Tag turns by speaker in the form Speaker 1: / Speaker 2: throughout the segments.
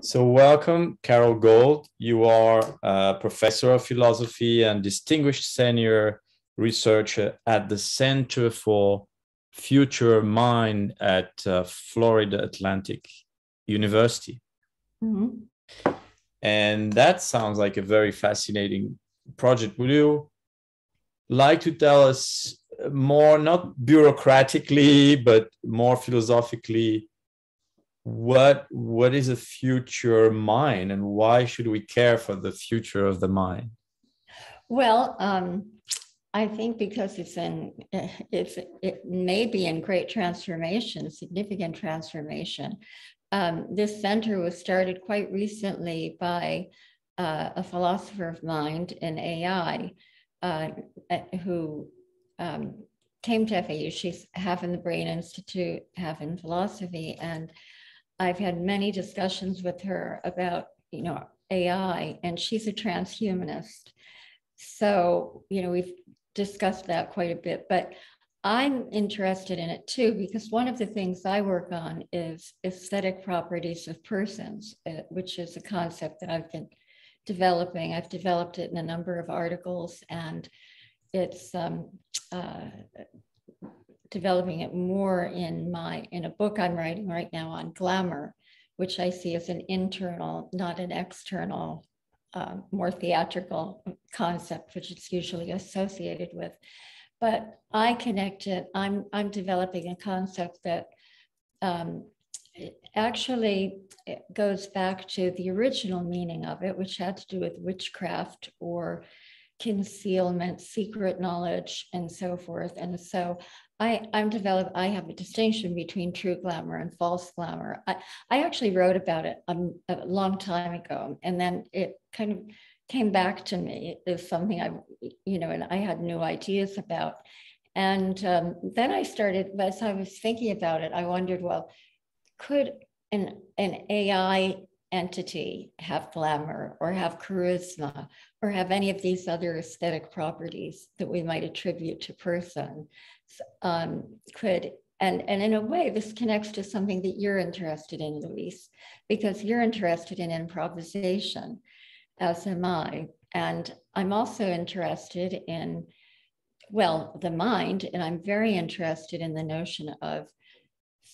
Speaker 1: So, welcome, Carol Gould. You are a professor of philosophy and distinguished senior researcher at the Center for Future Mind at uh, Florida Atlantic University. Mm-hmm. And that sounds like a very fascinating project. Would you like to tell us more, not bureaucratically, but more philosophically, what what is a future mind and why should we care for the future of the mind?
Speaker 2: Well um, i think because it's in it's it may be in great transformation significant transformation. Um, this center was started quite recently by uh, a philosopher of mind in ai uh, who um, came to fau she's half in the brain institute half in philosophy and I've had many discussions with her about, you know, AI, and she's a transhumanist. So, you know, we've discussed that quite a bit, but I'm interested in it too, because one of the things I work on is aesthetic properties of persons, uh, which is a concept that I've been developing. I've developed it in a number of articles, and it's um, uh, developing it more in my in a book I'm writing right now on glamour, which I see as an internal, not an external, uh, more theatrical concept, which it's usually associated with. But I connect it. I'm I'm developing a concept that um, actually goes back to the original meaning of it, which had to do with witchcraft or concealment, secret knowledge, and so forth. And so I, I'm developed, I have a distinction between true glamour and false glamour. I, I actually wrote about it a, a long time ago, and then it kind of came back to me as something I, you know, and I had new ideas about. And um, then I started, as I was thinking about it, I wondered, well, could an, an AI entity have glamour or have charisma or have any of these other aesthetic properties that we might attribute to person um, could and and in a way this connects to something that you're interested in luis because you're interested in improvisation as am i. And i'm also interested in well the mind and i'm very interested in the notion of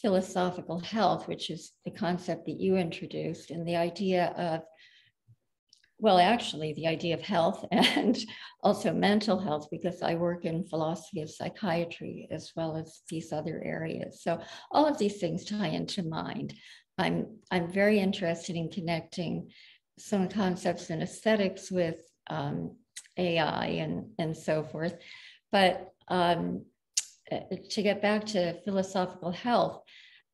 Speaker 2: philosophical health, which is the concept that you introduced, and the idea of, well, actually, the idea of health and also mental health, because I work in philosophy of psychiatry as well as these other areas. So all of these things tie into mind. I'm I'm very interested in connecting some concepts in aesthetics with um, AI and and so forth, but um, to get back to philosophical health,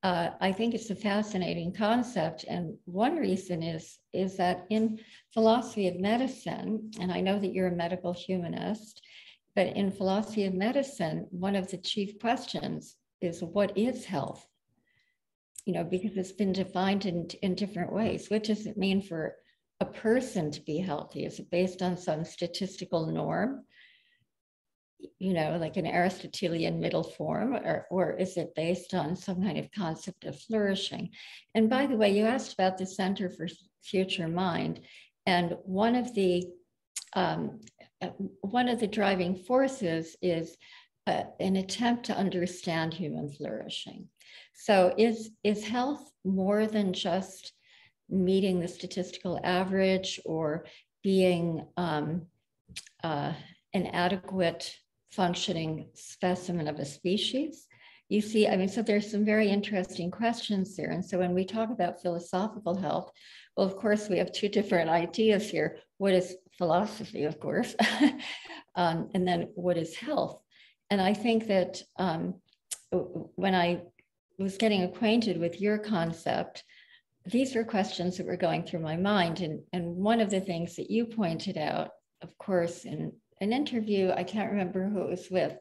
Speaker 2: uh, I think it's a fascinating concept. And one reason is, is that in philosophy of medicine, and I know that you're a medical humanist, but in philosophy of medicine, one of the chief questions is what is health? You know, because it's been defined in, in different ways. What does it mean for a person to be healthy? Is it based on some statistical norm? You know, like an Aristotelian middle form, or, or is it based on some kind of concept of flourishing? And by the way, you asked about the Center for Future Mind, and one of the um, uh, one of the driving forces is uh, an attempt to understand human flourishing. So, is is health more than just meeting the statistical average or being um, uh, an adequate functioning specimen of a species. You see, I mean, so there's some very interesting questions there. And so when we talk about philosophical health, well, of course, we have two different ideas here. What is philosophy, of course, um, and then what is health? And I think that um, when I was getting acquainted with your concept, these were questions that were going through my mind. And, and one of the things that you pointed out, of course, in an interview, I can't remember who it was with,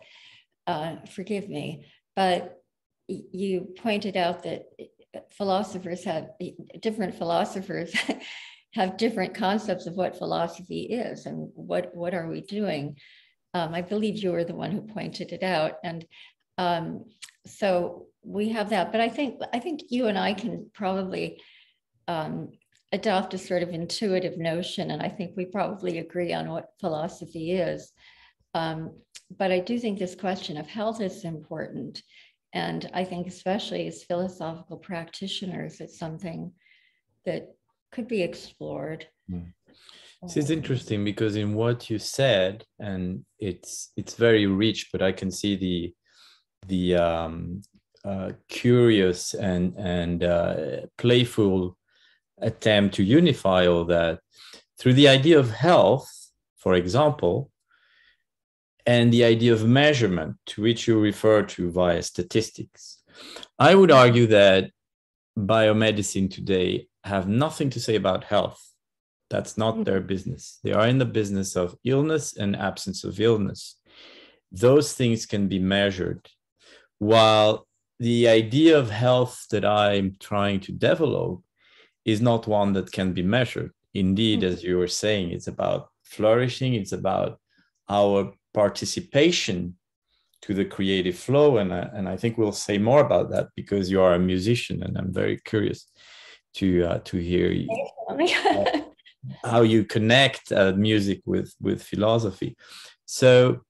Speaker 2: uh, forgive me, but you pointed out that philosophers have different philosophers have different concepts of what philosophy is and what what are we doing. Um, i believe you were the one who pointed it out and um, so we have that but i think i think you and i can probably um, adopt a sort of intuitive notion, and I think we probably agree on what philosophy is. Um, but I do think this question of health is important. And I think, especially as philosophical practitioners, it's something that could be explored. Mm.
Speaker 1: This is interesting because in what you said, and it's it's very rich, but I can see the the um, uh, curious and and uh, playful attempt to unify all that through the idea of health, for example, and the idea of measurement to which you refer to via statistics. I would argue that biomedicine today have nothing to say about health that's not mm-hmm. their business. They are in the business of illness and absence of illness. Those things can be measured. While the idea of health that I'm trying to develop is not one that can be measured. Indeed, mm-hmm. as you were saying, it's about flourishing, it's about our participation to the creative flow. And, I, and I think we'll say more about that because you are a musician, and I'm very curious to uh, to hear you. how you connect uh, music with with philosophy so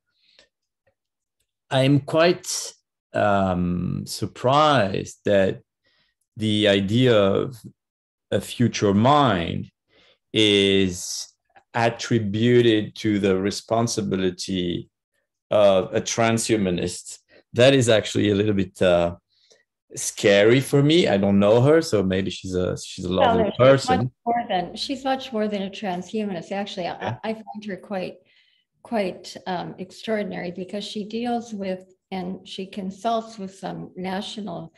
Speaker 1: i'm quite um, surprised that the idea of a future mind is attributed to the responsibility of a transhumanist that is actually a little bit uh, scary for me. I don't know her, so maybe she's a she's a lovely well, person.
Speaker 2: Much more than she's much more than a transhumanist. Actually, yeah. I, I, find her quite quite um, extraordinary because she deals with and she consults with some national.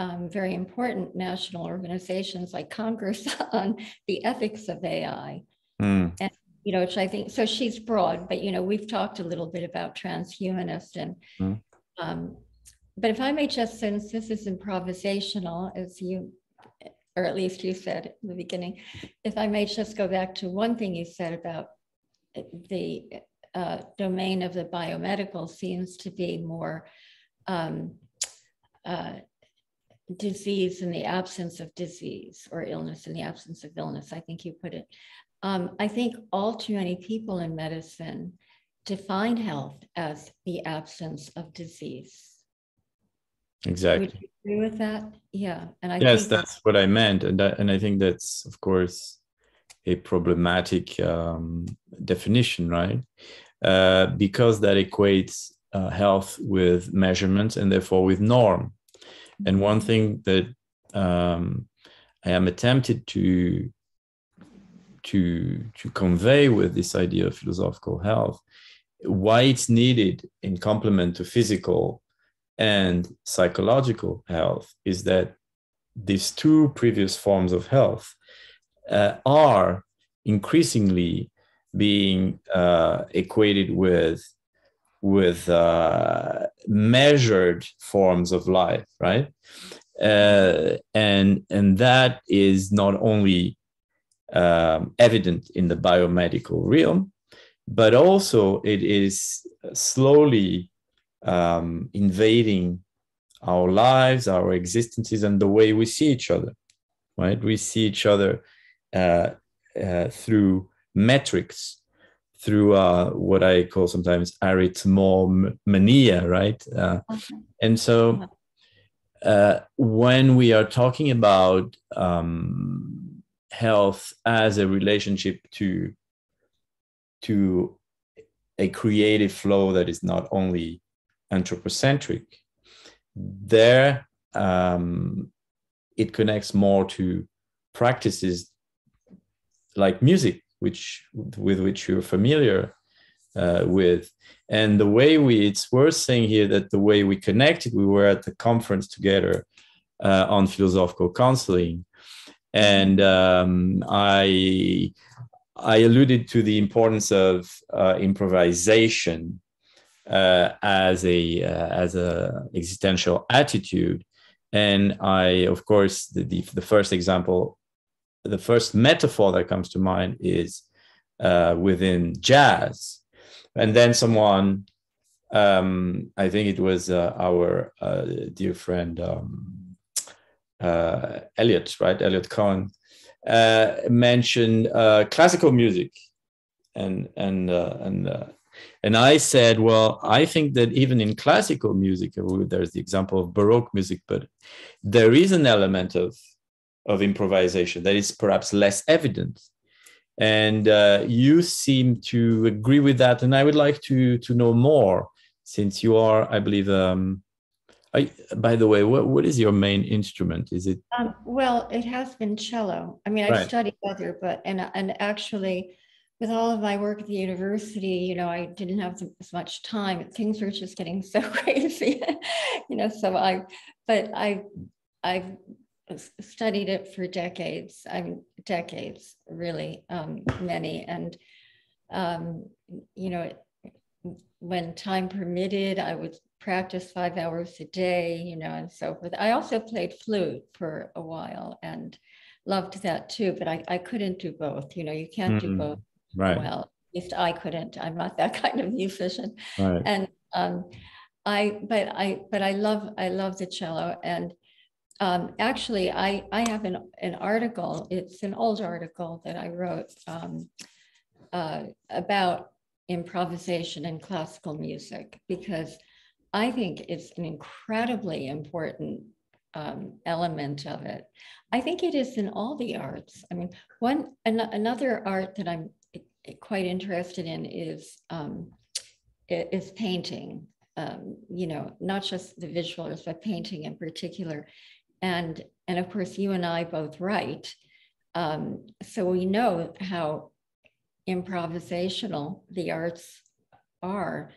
Speaker 2: Um, very important national organizations like Congress on the ethics of AI. Mm. And you know, which I think so she's broad, but you know, we've talked a little bit about transhumanist and mm. um, but if I may just, since this is improvisational, as you, or at least you said in the beginning, if I may just go back to one thing you said about the uh, domain of the biomedical seems to be more um, uh, disease in the absence of disease or illness in the absence of illness, I think you put it. Um, I think all too many people in medicine define health as the absence of disease.
Speaker 1: Exactly.
Speaker 2: Would you agree with that? Yeah
Speaker 1: and i yes that's what i meant and that, and i think that's of course a problematic um, definition right? Uh, because that equates uh, health with measurements and therefore with norm and one thing that um, i am attempted to to to convey with this idea of philosophical health why it's needed in complement to physical and psychological health is that these two previous forms of health uh, are increasingly being uh, equated with with uh, measured forms of life, right? Uh, and and that is not only um, evident in the biomedical realm, but also it is slowly um, invading our lives, our existences, and the way we see each other. Right? We see each other uh, uh, through metrics, through uh, what I call sometimes arithmomania, right? Uh, okay. And so, uh, when we are talking about um, health as a relationship to to a creative flow that is not only anthropocentric, there um, it connects more to practices like music, which with which you're familiar uh, with. And the way we, it's worth saying here that the way we connected, we were at the conference together uh, on philosophical counseling, and um, I I alluded to the importance of uh, improvisation uh, as a uh, as a existential attitude and i of course the, the, the first example the first metaphor that comes to mind is uh, within jazz. And then someone um, i think it was uh, our uh, dear friend um, uh, elliot right? Elliot cohen uh, mentioned uh, classical music, and and and and I said, well, I think that even in classical music, there's the example of Baroque music, but there is an element of of improvisation that is perhaps less evident. And uh, you seem to agree with that, and I would like to to know more, since you are, I believe. Um, I, by the way, what, what is your main instrument? Is it?
Speaker 2: Um, well, it has been cello. I mean, I've right. studied other, but and and actually, with all of my work at the university, you know, I didn't have as much time. Things were just getting so crazy, you know. So I, but I, I've studied it for decades. I mean, decades, really, um, many, and um, you know, when time permitted, I would practice five hours a day, you know, and so forth. I also played flute for a while and loved that too, but I, I couldn't do both. You know, you can't mm-hmm. do both
Speaker 1: right.
Speaker 2: well. At least I couldn't. I'm not that kind of musician.
Speaker 1: Right.
Speaker 2: And um, I, but I, but I love, I love the cello. And um, actually, I, I have an, an article. It's an old article that I wrote um, uh, about improvisation in classical music because I think it's an incredibly important um, element of it. I think it is in all the arts. I mean, one an, another art that I'm quite interested in is um, is painting. Um, you know, not just the visuals, but painting in particular. And and of course, you and I both write, um, so we know how improvisational the arts are.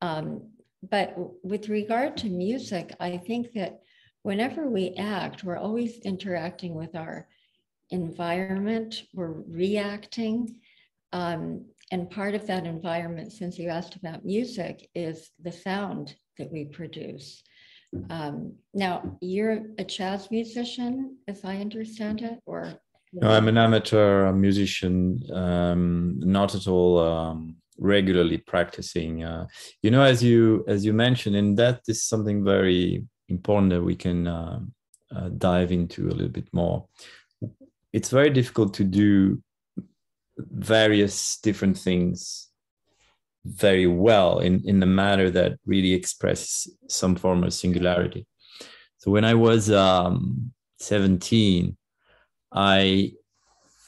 Speaker 2: Um, but with regard to music, I think that whenever we act, we're always interacting with our environment, we're reacting. Um, and part of that environment, since you asked about music, is the sound that we produce. Um, now, you're a jazz musician, as I understand it, or?
Speaker 1: No, I'm an amateur musician, um, not at all um, regularly practicing uh, you know as you as you mentioned and that is something very important that we can uh, uh, dive into a little bit more it's very difficult to do various different things very well in in the manner that really expresses some form of singularity so when i was um, 17 i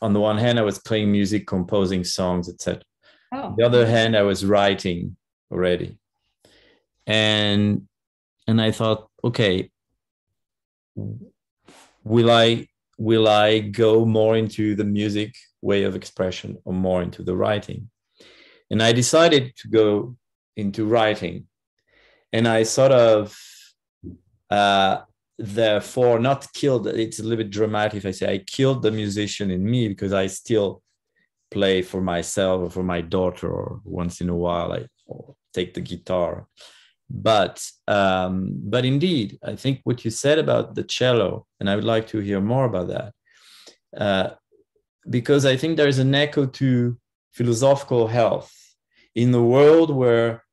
Speaker 1: on the one hand i was playing music composing songs etc
Speaker 2: Oh.
Speaker 1: On the other hand, I was writing already. And and I thought, okay, will I will I go more into the music way of expression or more into the writing? And I decided to go into writing. And I sort of uh, therefore not killed it's a little bit dramatic if I say I killed the musician in me because I still play for myself or for my daughter or once in a while i take the guitar but um, but indeed i think what you said about the cello and i would like to hear more about that uh, because i think there is an echo to philosophical health in the world where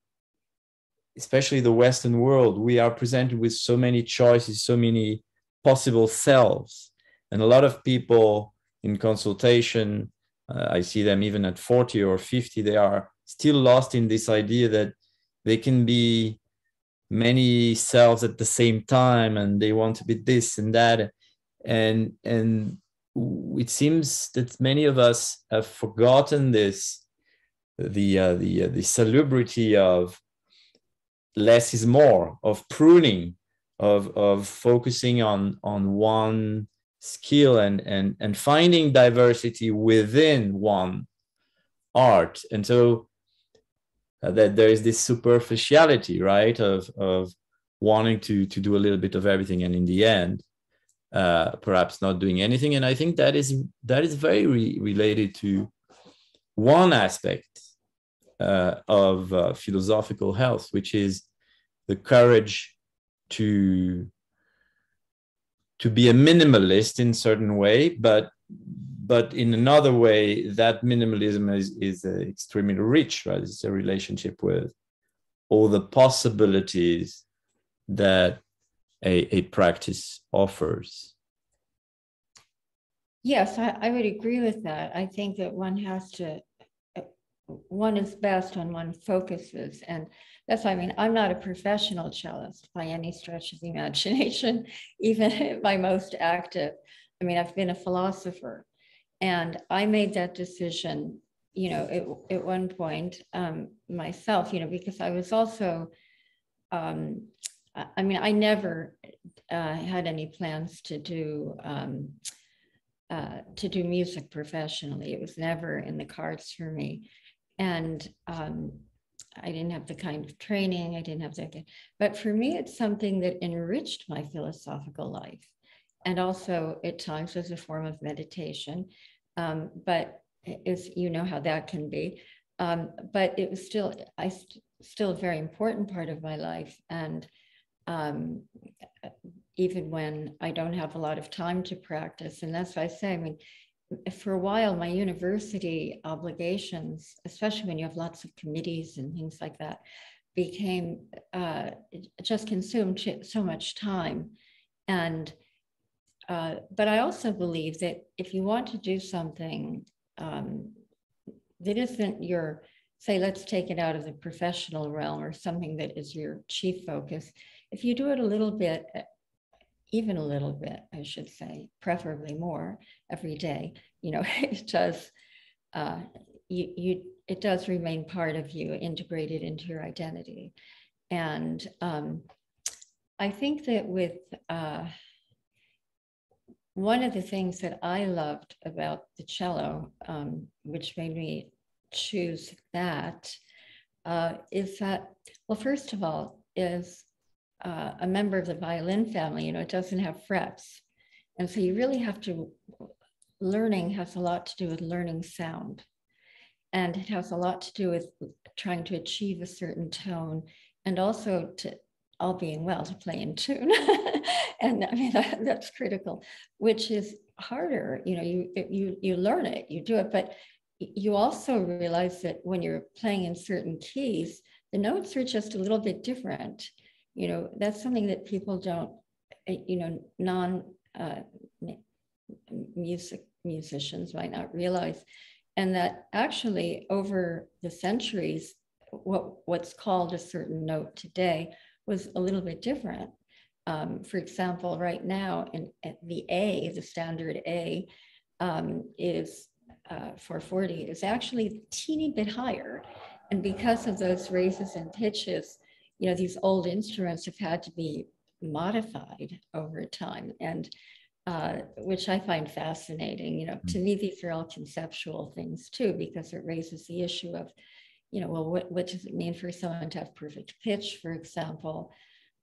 Speaker 1: especially the western world we are presented with so many choices so many possible selves and a lot of people in consultation uh, I see them even at 40 or 50, they are still lost in this idea that they can be many selves at the same time and they want to be this and that. And, and it seems that many of us have forgotten this the uh, the uh, the salubrity of less is more of pruning of of focusing on on one skill and and and finding diversity within one art. And so uh, that there is this superficiality right of of wanting to to do a little bit of everything. And in the end uh, perhaps not doing anything and i think that is that is very re- related to one aspect uh, of uh, philosophical health which is the courage to to be a minimalist in certain way, but but in another way, that minimalism is is uh, extremely rich, right? It's a relationship with all the possibilities that a, a practice offers.
Speaker 2: Yes, I, I would agree with that. I think that one has to, uh, one is best when one focuses. And that's, I mean, I'm not a professional cellist by any stretch of the imagination, even my most active. I mean, I've been a philosopher and I made that decision, you know, at, at one point um, myself, you know, because I was also, um, I mean, I never uh, had any plans to do um, uh, to do music professionally. It was never in the cards for me, and um, I didn't have the kind of training. I didn't have that. But for me, it's something that enriched my philosophical life, and also at times was a form of meditation. Um, but as you know how that can be. Um, but it was still, I st- still a very important part of my life, and um, even when I don't have a lot of time to practice. And that's why I say, I mean, for a while, my university obligations, especially when you have lots of committees and things like that, became uh, just consumed so much time. And uh, but I also believe that if you want to do something um, that isn't your, say, let's take it out of the professional realm or something that is your chief focus, if you do it a little bit, even a little bit, I should say, preferably more every day, you know, it does, uh, you, you, it does remain part of you, integrated into your identity. And um, I think that with uh, one of the things that I loved about the cello, um, which made me choose that, uh, is that, well, first of all, is uh, a member of the violin family, you know, it doesn't have frets. And so you really have to, learning has a lot to do with learning sound. And it has a lot to do with trying to achieve a certain tone and also to, all being well, to play in tune. and I mean, that, that's critical, which is harder. You know, you, you, you learn it, you do it, but you also realize that when you're playing in certain keys, the notes are just a little bit different you know, that's something that people don't, eh, you know, non uh, music musicians might not realize. And that actually over the centuries, what, what's called a certain note today was a little bit different. Um, for example, right now in, the A, the standard A, um, is uh, 440 is actually a teeny bit higher. And because of those raises and pitches, you know, these old instruments have had to be modified over time and uh, which I find fascinating. You know, to me, these are all conceptual things too, because it raises the issue of, you know, well, what, what does it mean for someone to have perfect pitch, for example,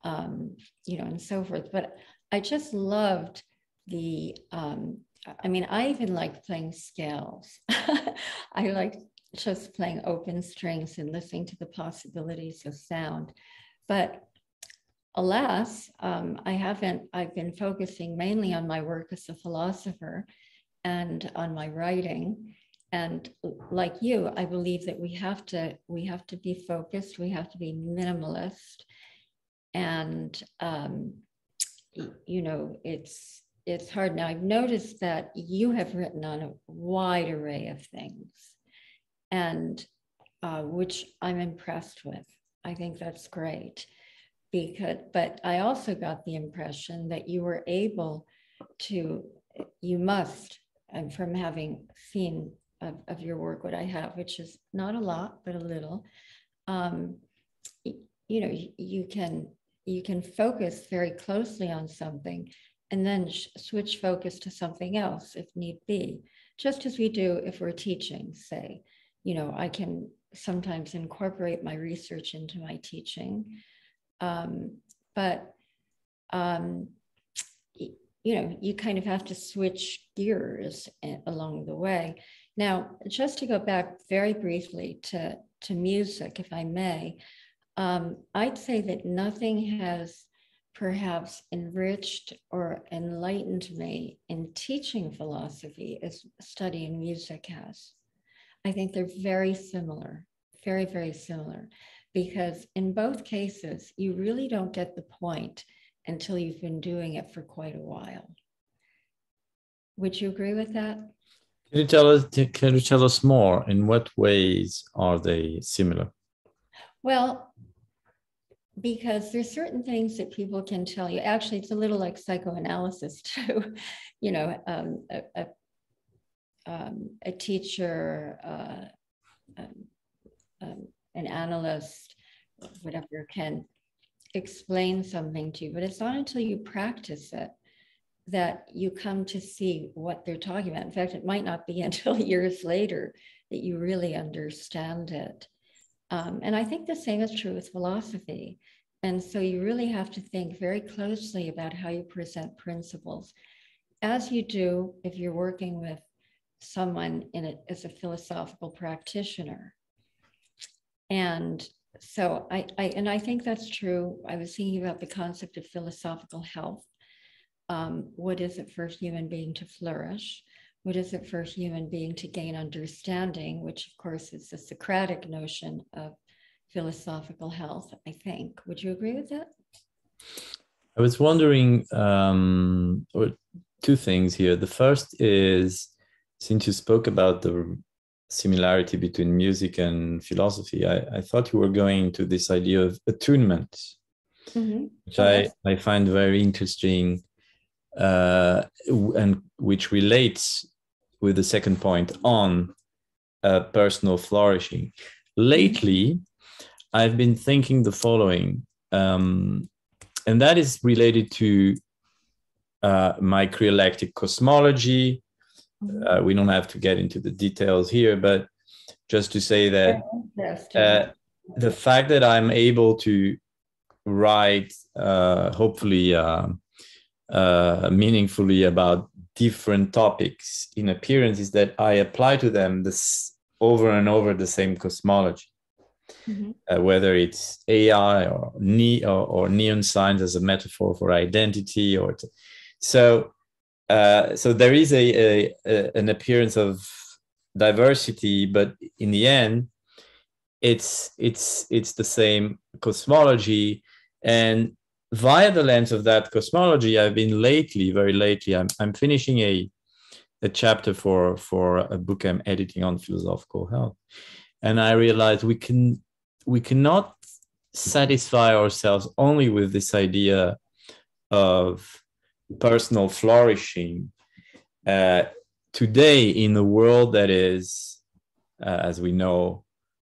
Speaker 2: um, you know, and so forth. But I just loved the, um, I mean, I even like playing scales. I like just playing open strings and listening to the possibilities of sound. But alas, um, I haven't, I've been focusing mainly on my work as a philosopher and on my writing. And like you, I believe that we have to, we have to be focused, we have to be minimalist. And, um, you know, it's, it's hard. Now, I've noticed that you have written on a wide array of things and uh, which I'm impressed with. I think that's great because, but I also got the impression that you were able to, you must, and from having seen of, of your work, what I have, which is not a lot, but a little, um, you know, you can you can focus very closely on something and then switch focus to something else if need be, just as we do if we're teaching, say you know, I can sometimes incorporate my research into my teaching. Um, but, um, you know, you kind of have to switch gears along the way. Now, just to go back very briefly to, to music, if I may, um, I'd say that nothing has perhaps enriched or enlightened me in teaching philosophy as studying music has. I think they're very similar, very, very similar, because in both cases, you really don't get the point until you've been doing it for quite a while. Would you agree with that?
Speaker 1: Can you tell us? Can you tell us more? In what ways are they similar?
Speaker 2: Well, because there's certain things that people can tell you. Actually, it's a little like psychoanalysis too. you know, um, a, a, um, a, teacher, uh, um, um, an analyst, whatever, can explain something to you, but it's not until you practice it that you come to see what they're talking about. In fact, it might not be until years later that you really understand it. Um, and I think the same is true with philosophy. And so you really have to think very closely about how you present principles, as you do if you're working with someone in it as a philosophical practitioner. And so I, I, and I think that's true. I was thinking about the concept of philosophical health. Um, what is it for a human being to flourish? What is it for a human being to gain understanding, which of course is the Socratic notion of philosophical health, I think. Would you agree with that?
Speaker 1: I was wondering um, two things here. The first is since you spoke about the similarity between music and philosophy, I, I thought you were going to this idea of attunement, mm-hmm. which I, I find very interesting uh, and which relates with the second point on uh, personal flourishing. Lately, I've been thinking the following, um, and that is related to uh, my crealectic cosmology. Uh, we don't have to get into the details here, but just to say that uh, the fact that I'm able to write, uh, hopefully uh, uh, meaningfully about different topics in appearance is that I apply to them this over and over the same cosmology. Mm-hmm. Uh, whether it's AI or, ne- or, or neon signs as a metaphor for identity, or t- so uh, so there is a, a, a, an appearance of diversity, but in the end, it's it's it's the same cosmology, and via the lens of that cosmology, I've been lately, very lately, I'm I'm finishing a a chapter for for a book I'm editing on philosophical health, and I realized we can we cannot satisfy ourselves only with this idea of personal flourishing uh, today in a world that is, uh, as we know,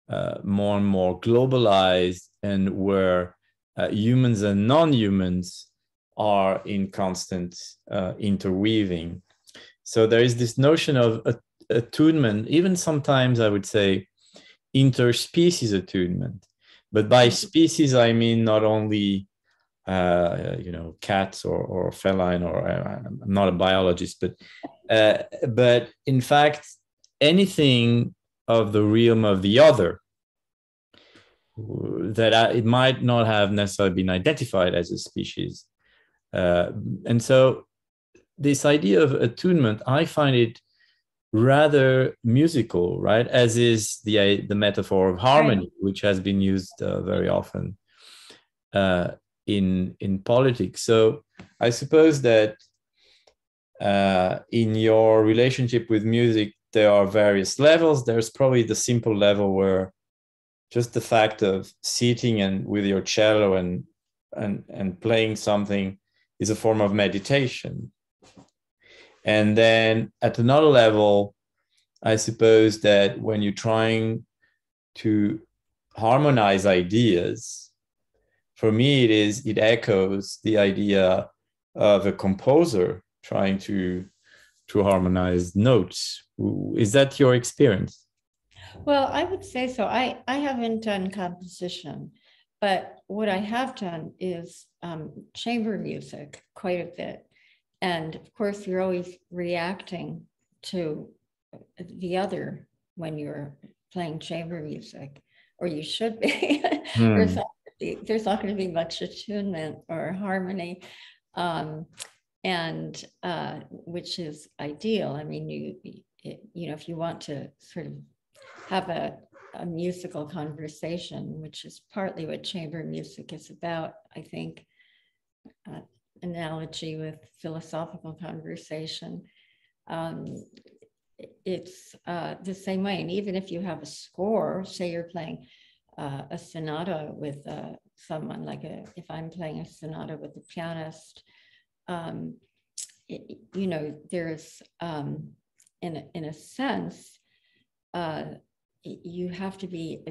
Speaker 1: uh, more and more globalized and where uh, humans and non-humans are in constant uh, interweaving. So there is this notion of attunement, even sometimes I would say interspecies attunement. But by species, I mean not only uh, you know, cats or, or feline, or uh, I'm not a biologist, but uh, but in fact, anything of the realm of the other that it might not have necessarily been identified as a species, uh, and so this idea of attunement, I find it rather musical, right? As is the the metaphor of harmony, which has been used uh, very often. Uh, in in politics. So I suppose that uh, in your relationship with music, there are various levels. There's probably the simple level where just the fact of sitting and with your cello and and and playing something is a form of meditation. And then at another level, I suppose that when you're trying to harmonize ideas, for me it is it echoes the idea of a composer trying to to harmonize notes. Is that your experience?
Speaker 2: Well i would say so. I i haven't done composition but what i have done is um, chamber music quite a bit. And of course you're always reacting to the other when you're playing chamber music or you should be hmm. or there's not going to be much attunement or harmony. Um, and uh, which is ideal. I mean, you you know, if you want to sort of have a, a musical conversation, which is partly what chamber music is about, I think, uh, analogy with philosophical conversation. um, it's uh, the same way. And even if you have a score, say you're playing uh, a sonata with uh, someone like a, if I'm playing a sonata with a pianist, um, it, you know, there's, um, in, a, in a sense, uh, you have to be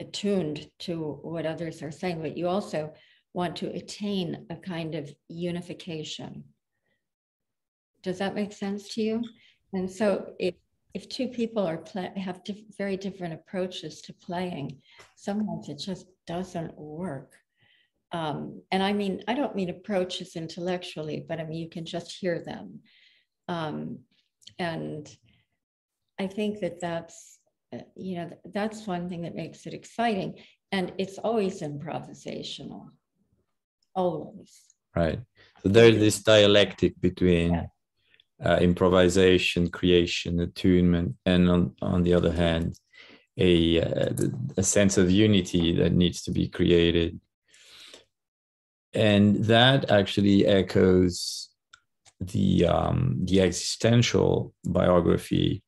Speaker 2: attuned to what others are saying, but you also want to attain a kind of unification. Does that make sense to you? And so if if two people are play, have diff, very different approaches to playing, sometimes it just doesn't work. Um, and I mean, I don't mean approaches intellectually, but I mean you can just hear them. Um, and I think that that's uh, you know that's one thing that makes it exciting, and it's always improvisational, always.
Speaker 1: Right. So there's this dialectic between. Yeah uh, improvisation, creation, attunement, and on, on the other hand, a, uh, a sense of unity that needs to be created. And that actually echoes the, um, the existential biography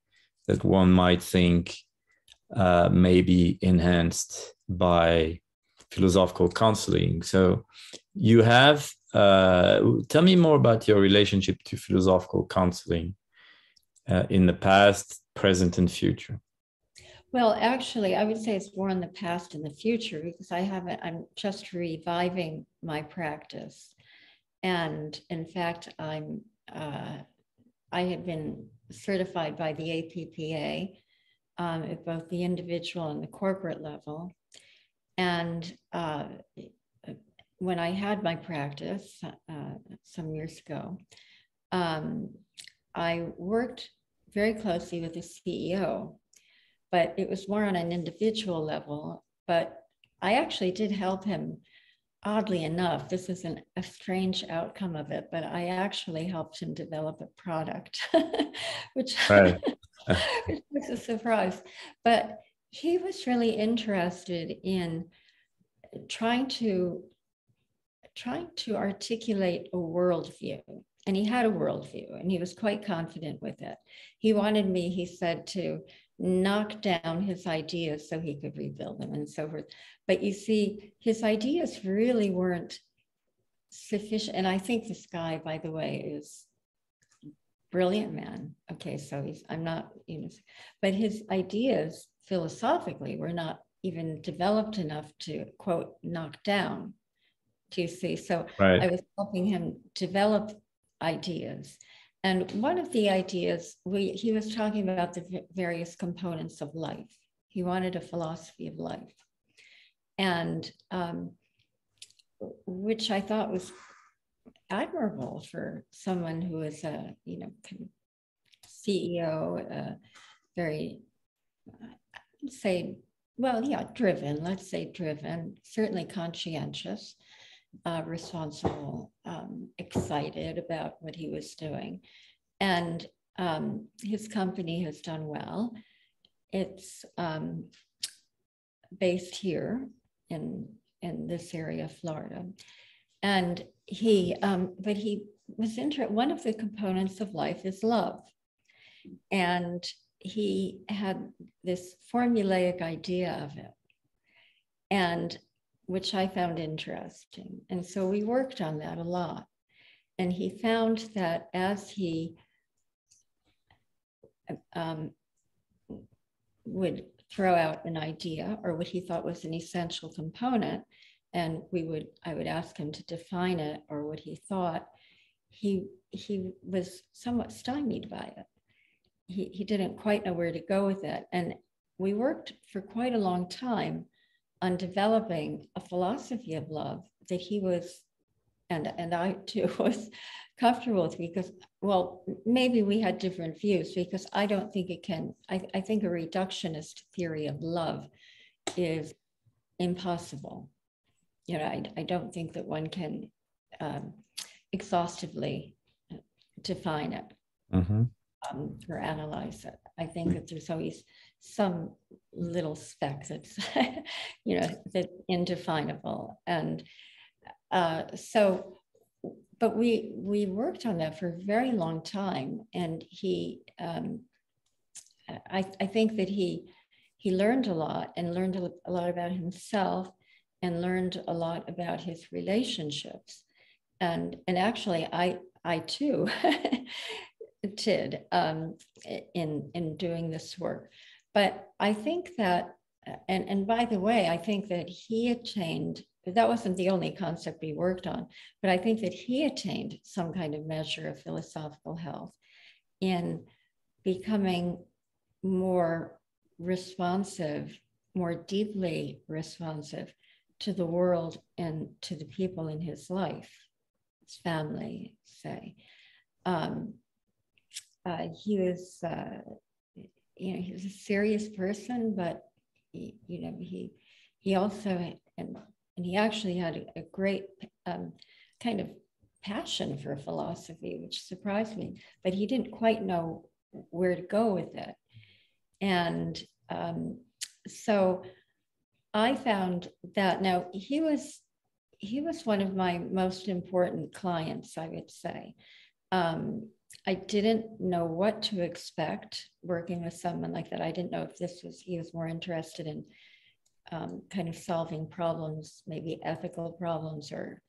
Speaker 1: that one might think uh, may be enhanced by philosophical counseling. So you have uh, tell me more about your relationship to philosophical counseling uh, in the past, present, and future.
Speaker 2: Well, actually, I would say it's more in the past and the future because I haven't, I'm just reviving my practice. And in fact, I'm, uh, I had been certified by the APPA um, at both the individual and the corporate level. And uh, when I had my practice uh, some years ago, um, I worked very closely with the CEO, but it was more on an individual level. But I actually did help him. Oddly enough, this is an, a strange outcome of it, but I actually helped him develop a product, which, which was a surprise. But he was really interested in trying to trying to articulate a worldview. And he had a worldview and he was quite confident with it. He wanted me, he said, to knock down his ideas so he could rebuild them and so forth. But you see, his ideas really weren't sufficient. And I think this guy, by the way, is brilliant man. Okay, so he's I'm not, you know, but his ideas philosophically were not even developed enough to quote knock down do you see? So right. I was helping him develop ideas. And one of the ideas, we, he was talking about the various components of life. He wanted a philosophy of life. And um, which I thought was admirable for someone who is a, you know, CEO, uh, very, I'd say, well, yeah, driven, let's say driven, certainly conscientious, uh, responsible, um, excited about what he was doing. And um, his company has done well. It's um, based here in, in this area of Florida. And he, um, but he was interested, one of the components of life is love. And he had this formulaic idea of it. And which I found interesting. And so we worked on that a lot. And he found that as he um, would throw out an idea or what he thought was an essential component, and we would, I would ask him to define it or what he thought, he he was somewhat stymied by it. He, he didn't quite know where to go with it. And we worked for quite a long time on developing a philosophy of love that he was and and I too was comfortable with because well maybe we had different views because I don't think it can I, I think a reductionist theory of love is impossible. You know I, I don't think that one can um, exhaustively define it mm-hmm. um, or analyze it. I think that there's always some little speck that's, you know, that indefinable. And uh, so but we we worked on that for a very long time, and he, um, I, I think that he he learned a lot and learned a, a lot about himself and learned a lot about his relationships, and and actually I I too did um, in in doing this work, but I think that and and by the way, I think that he attained that wasn't the only concept we worked on, but I think that he attained some kind of measure of philosophical health in becoming more responsive, more deeply responsive to the world and to the people in his life, his family, say. Um, uh, he was, uh, you know, he was a serious person, but he, you know, he he also and and he actually had a, a great um, kind of passion for philosophy, which surprised me, but he didn't quite know where to go with it. And um, so I found that now he was he was one of my most important clients, I would say. Um, I didn't know what to expect working with someone like that. I didn't know if this was he was more interested in um, kind of solving problems, maybe ethical problems or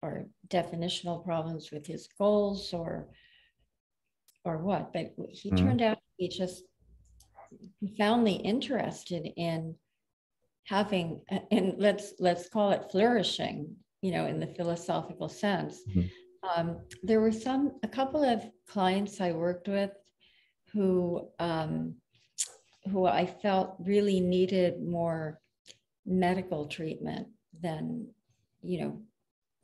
Speaker 2: or definitional problems with his goals or or what. But he mm. turned out to be just profoundly interested in having and let's let's call it flourishing, you know, in the philosophical sense. Mm-hmm. Um, there were some a couple of clients I worked with who um, who I felt really needed more medical treatment than, you know,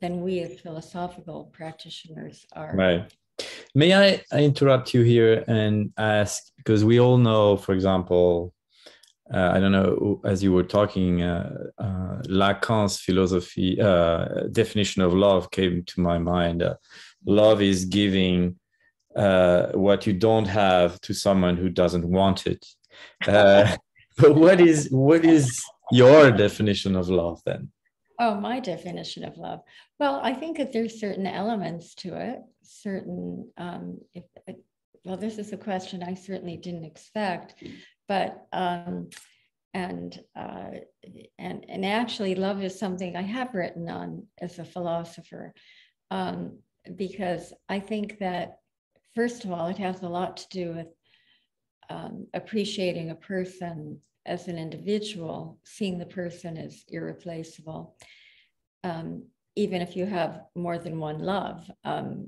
Speaker 2: than we as philosophical practitioners are.
Speaker 1: Right. May I, I interrupt you here and ask because we all know, for example, uh, I don't know, as you were talking, uh, uh, Lacan's philosophy uh, definition of love came to my mind. Uh, love is giving uh, what you don't have to someone who doesn't want it. but what is what is your definition of love then?
Speaker 2: Oh, my definition of love. Well, I think that there's certain elements to it. Certain, um, if, well, this is a question I certainly didn't expect, but um, and uh, and and actually, love is something I have written on as a philosopher, um, because I think that first of all, it has a lot to do with um, appreciating a person as an individual, seeing the person as irreplaceable. Um, even if you have more than one love, um,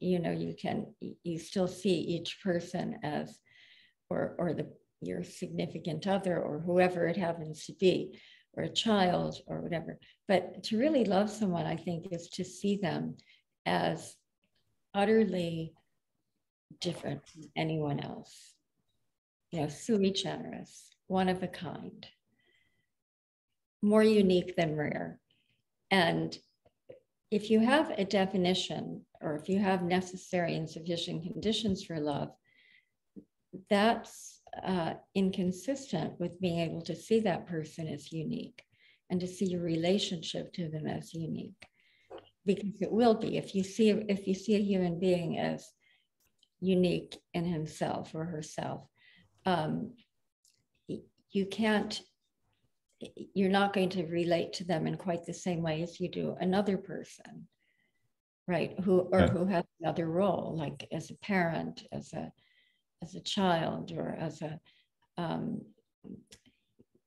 Speaker 2: you know, you can, you still see each person as, or, or the, your significant other or whoever it happens to be, or a child or whatever. But to really love someone, I think, is to see them as utterly different from anyone else. You know, sui generis one of a kind, more unique than rare. And if you have a definition or if you have necessary and sufficient conditions for love, that's uh, inconsistent with being able to see that person as unique and to see your relationship to them as unique. Because it will be. If you see if you see a human being as unique in himself or herself um, you can't you're not going to relate to them in quite the same way as you do another person right? Who or yeah. who has another role like as a parent as a as a child or as a um,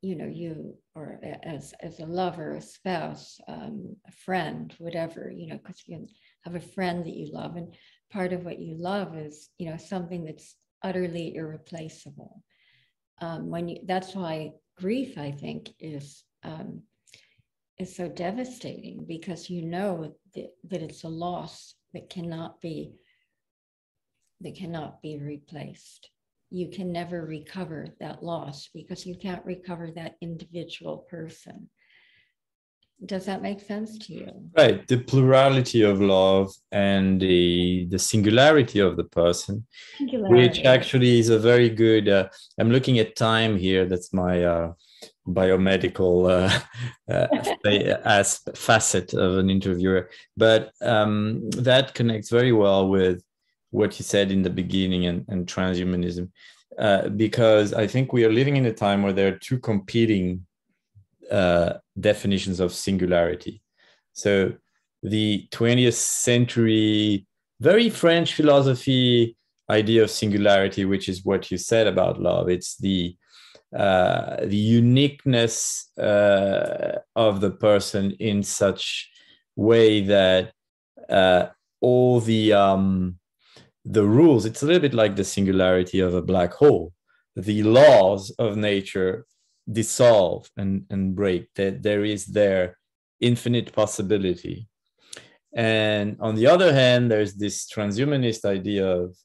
Speaker 2: you know you or as as a lover a spouse um, a friend whatever you know because you have a friend that you love and part of what you love is you know something that's utterly irreplaceable. Um, when you, that's why grief, I think, is um, is so devastating because you know that, that it's a loss that cannot be that cannot be replaced. You can never recover that loss because you can't recover that individual person. Does that make sense to you?
Speaker 1: Right. The plurality of love and the the singularity of the person, singularity. which actually is a very good. Uh, I'm looking at time here. That's my uh, biomedical uh, uh, as facet of an interviewer, but um, that connects very well with what you said in the beginning and, and transhumanism, uh, because I think we are living in a time where there are two competing uh, definitions of singularity. So the 20th century, very French philosophy idea of singularity, which is what you said about love. It's the uh, the uniqueness uh, of the person in such way that uh, all the um, the rules it's a little bit like the singularity of a black hole. The laws of nature dissolve and, and break. That there is their infinite possibility. And on the other hand there's this transhumanist idea of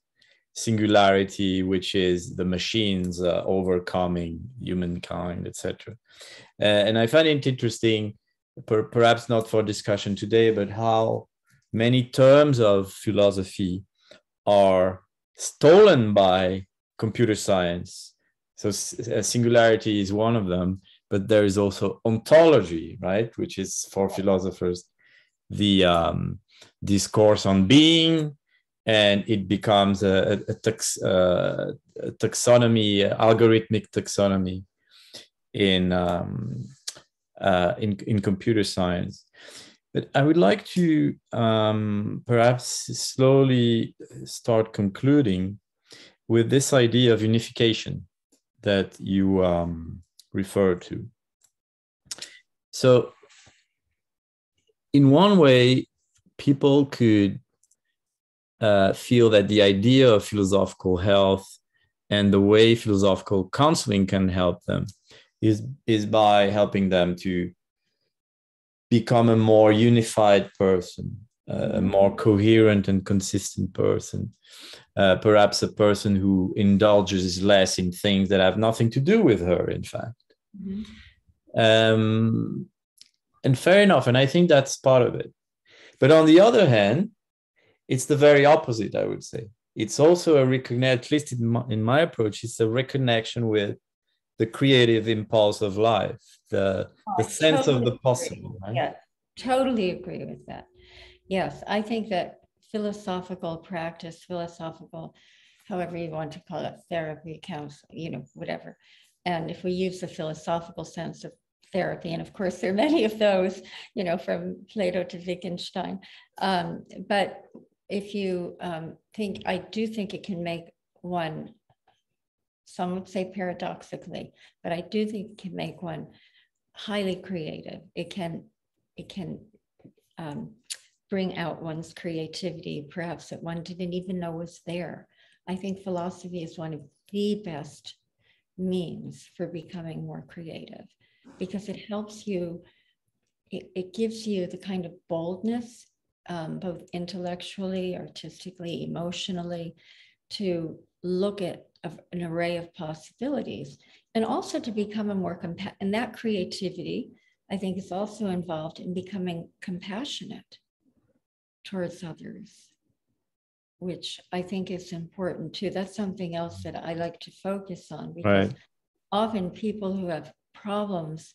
Speaker 1: singularity, which is the machines uh, overcoming humankind, etc. Uh, and I find it interesting, per, perhaps not for discussion today, but how many terms of philosophy are stolen by computer science. So uh, singularity is one of them, but there is also ontology, right, which is for philosophers the um, discourse on being, and it becomes a, a, tax, uh, a taxonomy, algorithmic taxonomy in, um, uh, in, in computer science. But I would like to um, perhaps slowly start concluding with this idea of unification that you um, refer to. So, in one way, people could uh, feel that the idea of philosophical health and the way philosophical counseling can help them is is by helping them to become a more unified person uh, a more coherent and consistent person uh, perhaps a person who indulges less in things that have nothing to do with her in fact mm-hmm. um, and fair enough and i think that's part of it but on the other hand it's the very opposite, I would say. It's also a recognition, at least in my, in my approach, it's a reconnection with the creative impulse of life, the, oh, the sense totally of the possible.
Speaker 2: Right? Yeah, totally agree with that. Yes, I think that philosophical practice, philosophical, however you want to call it, therapy, counsel, you know, whatever. And if we use the philosophical sense of therapy. And of course, there are many of those, you know, from Plato to Wittgenstein. Um, but if you um, think, I do think it can make one, some would say paradoxically, but I do think it can make one highly creative. It can, it can um, bring out one's creativity, perhaps that one didn't even know was there. I think philosophy is one of the best means for becoming more creative because it helps you, it, it gives you the kind of boldness um, both intellectually, artistically, emotionally, to look at an array of possibilities and also to become a more compa- and that creativity i think is also involved in becoming compassionate towards others which i think is important too that's something else that i like to focus on because right. often people who have problems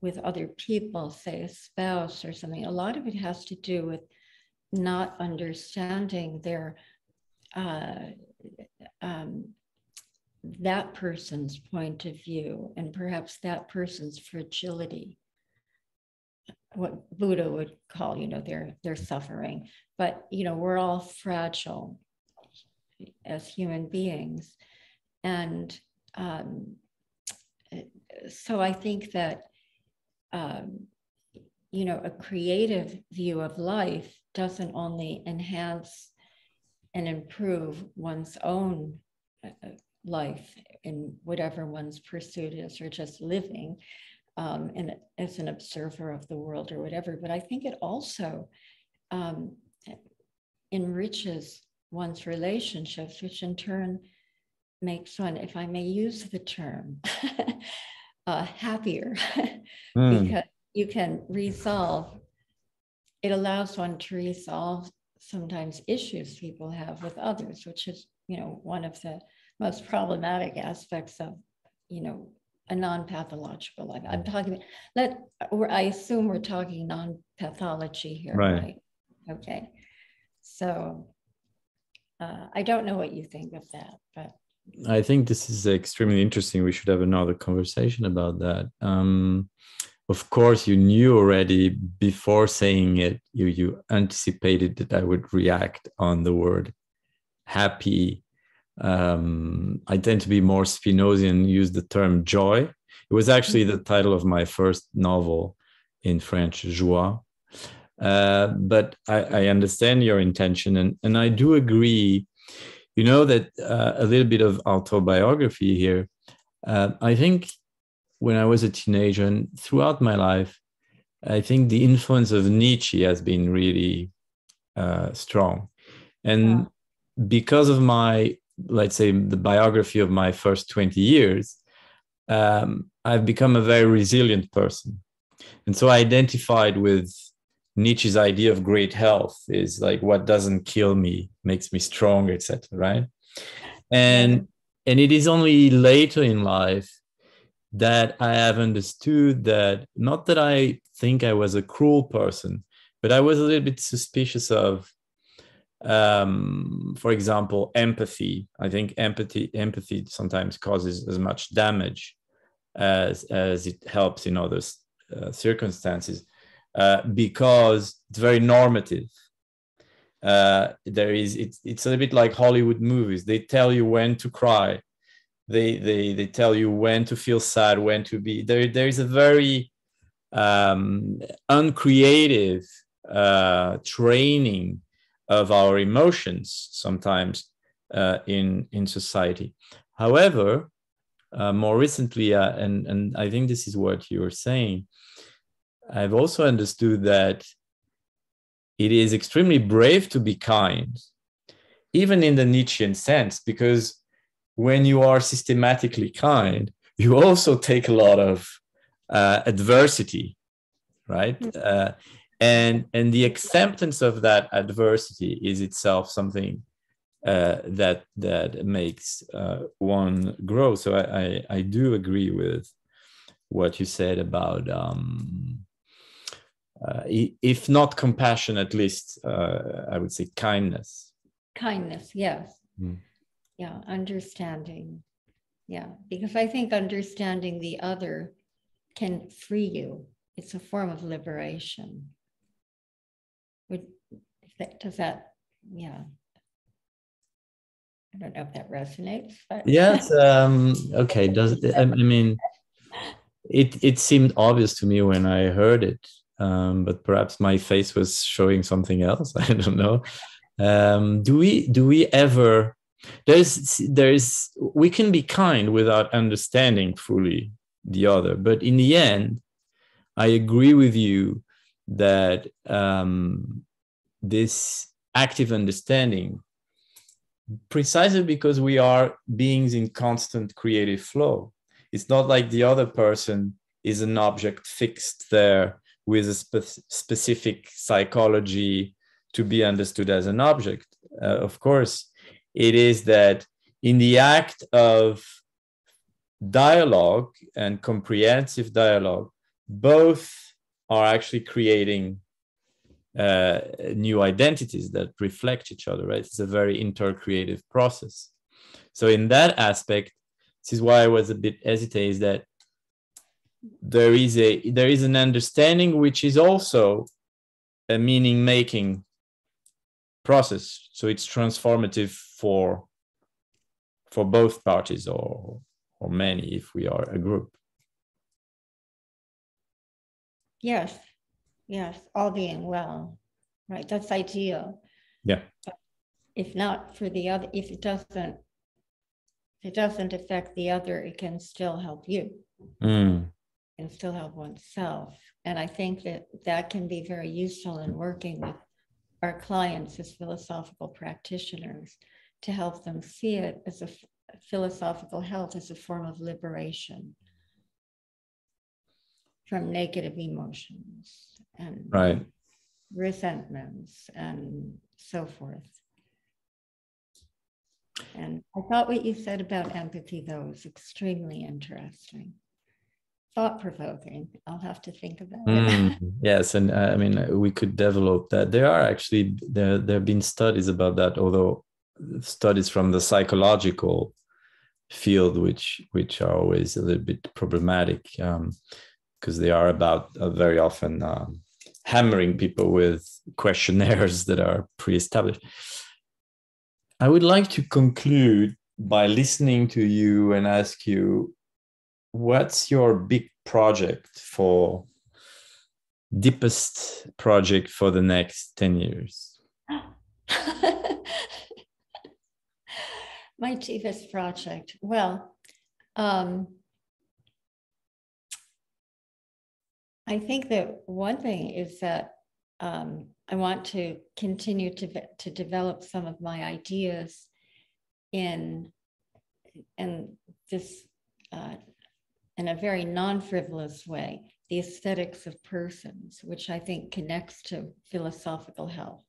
Speaker 2: with other people say a spouse or something a lot of it has to do with not understanding their uh, um, that person's point of view and perhaps that person's fragility. What buddha would call you know their their suffering. But you know we're all fragile as human beings. And um, so i think that um, you know a creative view of life doesn't only enhance and improve one's own uh, life in whatever one's pursuit is or just living um, and as an observer of the world or whatever but i think it also um, enriches one's relationships which in turn makes one if i may use the term uh, happier mm. because you can resolve it allows one to resolve sometimes issues people have with others, which is, you know, one of the most problematic aspects of, you know, a non-pathological life. I'm talking, let, I assume we're talking non-pathology here,
Speaker 1: Right.
Speaker 2: right? Okay, so uh, I don't know what you think of that, but
Speaker 1: I think this is extremely interesting. We should have another conversation about that. Um, of course, you knew already before saying it. You you anticipated that I would react on the word happy. Um, I tend to be more Spinozian. Use the term joy. It was actually the title of my first novel in French, Joie. Uh, but I, I understand your intention, and and I do agree you know that uh, a little bit of autobiography here. Uh, I think when I was a teenager and throughout my life, I think the influence of Nietzsche has been really uh, strong. And because of my, let's say, the biography of my first 20 years, um, I've become a very resilient person. And so I identified with Nietzsche's idea of great health is like what doesn't kill me makes me strong, etc. Right? And and it is only later in life that I have understood that not that I think I was a cruel person, but I was a little bit suspicious of, um, for example, empathy. I think empathy empathy sometimes causes as much damage as as it helps in other uh, circumstances uh, because it's very normative. Uh, there is it's it's a bit like Hollywood movies. They tell you when to cry. They they they tell you when to feel sad, when to be there. There is a very um, uncreative uh, training of our emotions sometimes uh, in in society. However, uh, more recently, uh, and and I think this is what you were saying, I've also understood that it is extremely brave to be kind, even in the Nietzschean sense, because when you are systematically kind, you also take a lot of uh, adversity, right? Mm-hmm. And and the acceptance of that adversity is itself something uh, that that makes uh, one grow. So I, I, I do agree with what you said about um, uh, if not compassion, at least uh, I would say kindness.
Speaker 2: Kindness, yes. Mm. Yeah, understanding. Yeah, because I think understanding the other can free you. It's a form of liberation. Would that, does that? Yeah. I don't know if that resonates. But.
Speaker 1: Yes. Um, okay. Does I mean it? It seemed obvious to me when I heard it um, but perhaps my face was showing something else. I don't know. Um, do we do we ever? There's there's we can be kind without understanding fully the other, but in the end, I agree with you that um, this active understanding, precisely because we are beings in constant creative flow, it's not like the other person is an object fixed there with a spe- specific psychology to be understood as an object. Uh, of course, it is that in the act of dialogue and comprehensive dialogue, both are actually creating uh, new identities that reflect each other, right? It's a very intercreative process. So, in that aspect, this is why I was a bit hesitant, is that there is a there is an understanding which is also a meaning making process so it's transformative for for both parties or or many if we are a group
Speaker 2: yes yes all being well right? That's ideal
Speaker 1: yeah.
Speaker 2: But if not for the other if it doesn't if it doesn't affect the other it can still help you.
Speaker 1: Mm.
Speaker 2: And still help oneself. And I think that that can be very useful in working with our clients as philosophical practitioners to help them see it as a philosophical health as a form of liberation from negative emotions and
Speaker 1: right.
Speaker 2: resentments and so forth. And I thought what you said about empathy, though, was extremely interesting. thought provoking. I'll have to think about
Speaker 1: mm, it. yes, and uh, I mean we could develop that. There are actually there there have been studies about that, although studies from the psychological field, which which are always a little bit problematic because they are about uh, very often um, hammering people with questionnaires that are pre-established. I would like to conclude by listening to you and ask you what's your big project for deepest project for the next 10 years
Speaker 2: my deepest project well um, i think that one thing is that um, i want to continue to, to develop some of my ideas in and this uh, in a very non-frivolous way the aesthetics of persons which i think connects to philosophical health.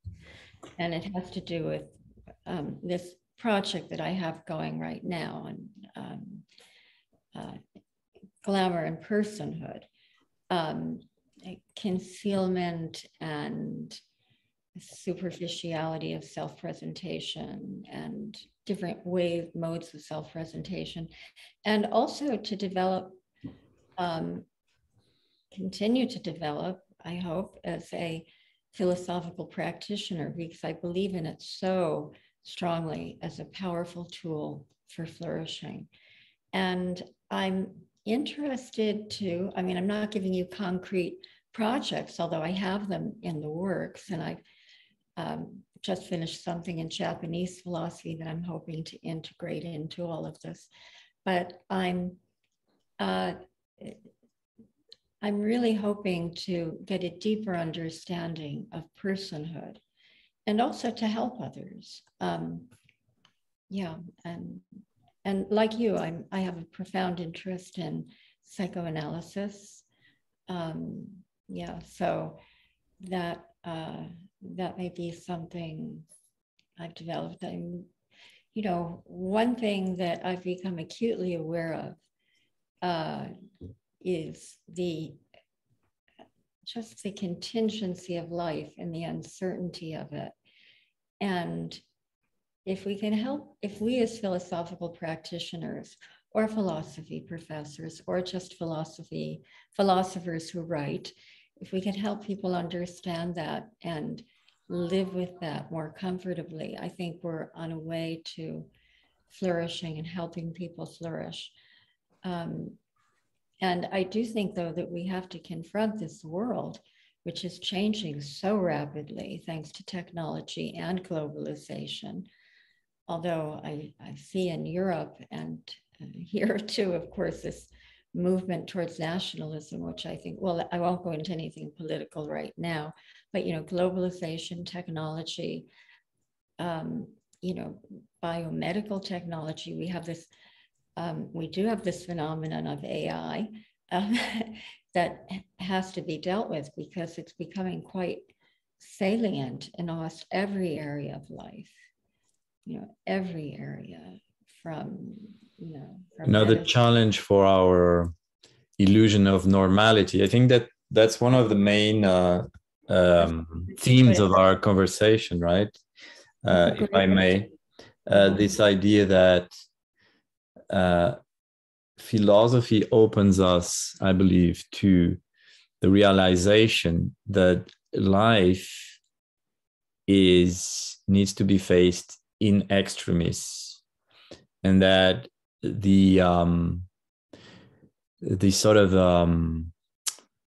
Speaker 2: And it has to do with um, this project that i have going right now on um, uh, glamour and personhood um, concealment and superficiality of self-presentation and different ways, modes of self-presentation, and also to develop, um, continue to develop, I hope, as a philosophical practitioner, because I believe in it so strongly as a powerful tool for flourishing. And I'm interested to, I mean, I'm not giving you concrete projects, although I have them in the works and I've um, just finished something in Japanese philosophy that I'm hoping to integrate into all of this. But I'm uh, I'm really hoping to get a deeper understanding of personhood and also to help others. Um, yeah, and and like you, I'm I have a profound interest in psychoanalysis. Um, yeah, so that uh, that may be something I've developed. I'm, you know, one thing that I've become acutely aware of uh, is the just the contingency of life and the uncertainty of it. And if we can help, if we as philosophical practitioners or philosophy professors or just philosophy philosophers who write if we can help people understand that and live with that more comfortably, I think we're on a way to flourishing and helping people flourish. Um, and I do think, though, that we have to confront this world, which is changing so rapidly thanks to technology and globalization. Although I, I see in Europe and uh, here too, of course, this movement towards nationalism, which I think, well, I won't go into anything political right now, but, you know, globalization, technology, um, you know, biomedical technology, we have this, um, we do have this phenomenon of AI um, that has to be dealt with because it's becoming quite salient in almost every area of life, you know, every area from you know
Speaker 1: another challenge for our illusion of normality i think that that's one of the main uh, um, themes of our conversation right? Uh, if i may uh, this idea that uh, philosophy opens us i believe to the realization that life is needs to be faced in extremis and that the um, the sort of um,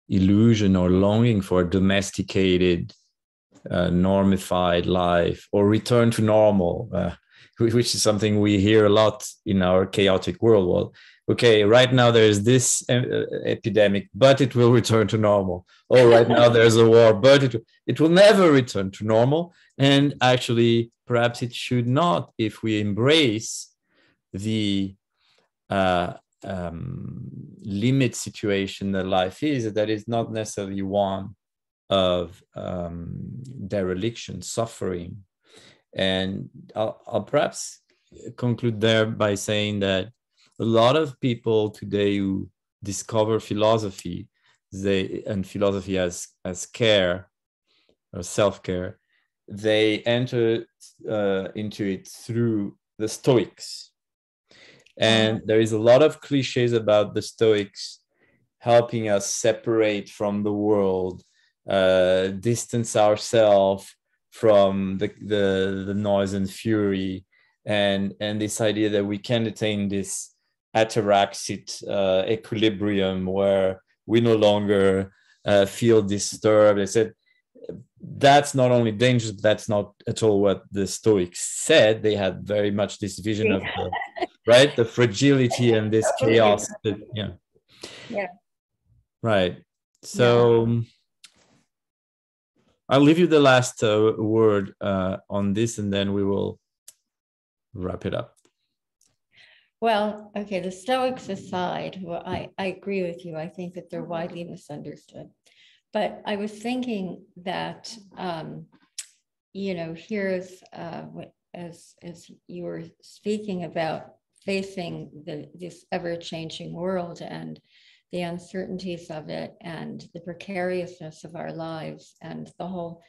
Speaker 1: illusion or longing for a domesticated, uh, normified life or return to normal, uh, which is something we hear a lot in our chaotic world. Well, okay, right now there's this uh, epidemic, but it will return to normal. Oh, right now there's a war, but it, it will never return to normal. And actually, perhaps it should not if we embrace the uh, um, limit situation that life is, that is not necessarily one of um, dereliction, suffering. And I'll, I'll perhaps conclude there by saying that a lot of people today who discover philosophy they and philosophy as as care or self-care they enter uh, into it through the stoics and there is a lot of cliches about the stoics helping us separate from the world uh, distance ourselves from the, the the noise and fury and and this idea that we can attain this ataraxit uh, equilibrium where we no longer uh, feel disturbed. I said that's not only dangerous, but that's not at all what the Stoics said. They had very much this vision of the, right the fragility and this chaos. That, yeah.
Speaker 2: Yeah.
Speaker 1: Right. So. Yeah. I'll leave you the last uh, word uh, on this, and then we will wrap it up.
Speaker 2: Well, okay, the Stoics aside, well, I, I agree with you. I think that they're widely misunderstood. But I was thinking that, um, you know, here's uh, as, as you were speaking about facing the, this ever changing world and the uncertainties of it and the precariousness of our lives and the whole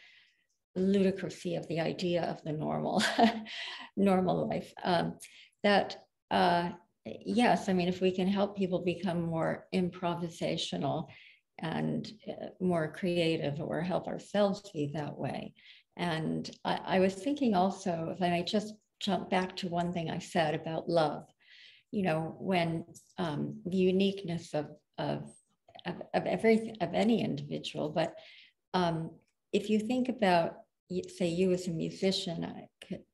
Speaker 2: ludicrousy of the idea of the normal normal life um, that uh, yes, I mean, if we can help people become more improvisational and uh, more creative or help ourselves be that way. And I, I was thinking also, if I may just jump back to one thing I said about love, you know, when um, the uniqueness of, of, of, of, every, of any individual, but um, if you think about, say, you as a musician,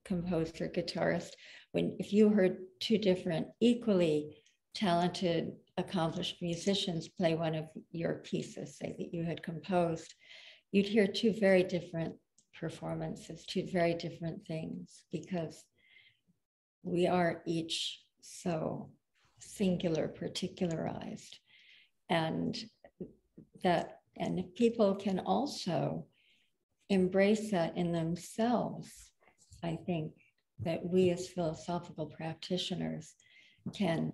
Speaker 2: composer, guitarist, when if you heard two different equally talented accomplished musicians play one of your pieces say that you had composed you'd hear two very different performances two very different things because we are each so singular particularized. And that and people can also embrace that in themselves i think that we as philosophical practitioners can,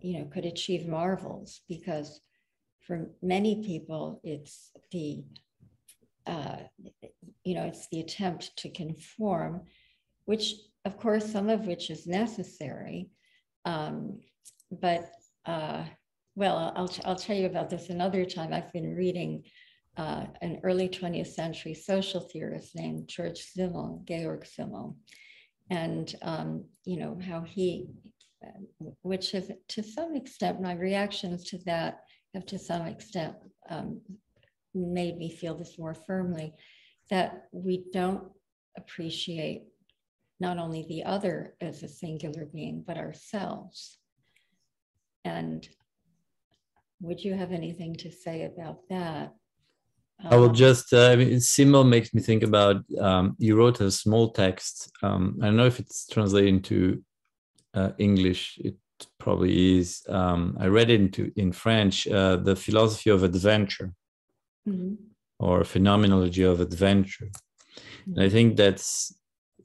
Speaker 2: you know, could achieve marvels because for many people it's the, uh, you know, it's the attempt to conform, which of course some of which is necessary, um, but uh, well, I'll, I'll tell you about this another time. I've been reading uh, an early 20th century social theorist named George Simmel, Georg Simmel and um, you know how he which is to some extent my reactions to that have to some extent um, made me feel this more firmly that we don't appreciate not only the other as a singular being but ourselves and would you have anything to say about that
Speaker 1: I will um, just, uh, I mean, Simmel makes me think about, um, you wrote a small text. Um, I don't know if it's translated into uh, English. It probably is. Um, I read it into in French, uh, The Philosophy of Adventure mm-hmm. or Phenomenology of Adventure. Mm-hmm. And I think that's,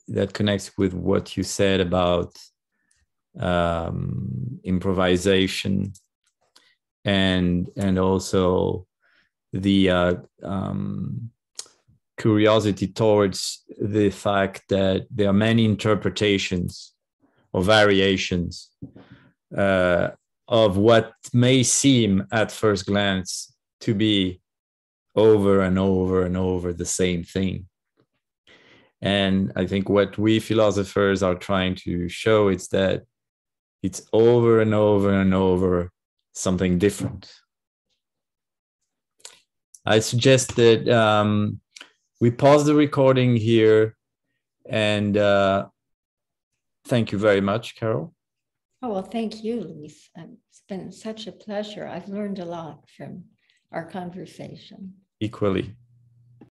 Speaker 1: that connects with what you said about um, improvisation and, and also the uh, um, curiosity towards the fact that there are many interpretations or variations uh, of what may seem at first glance to be over and over and over the same thing. And I think what we philosophers are trying to show is that it's over and over and over something different. I suggest that um, we pause the recording here and uh, thank you very much, Carol.
Speaker 2: Oh, well, thank you, Luis. Um, it's been such a pleasure. I've learned a lot from our conversation.
Speaker 1: Equally.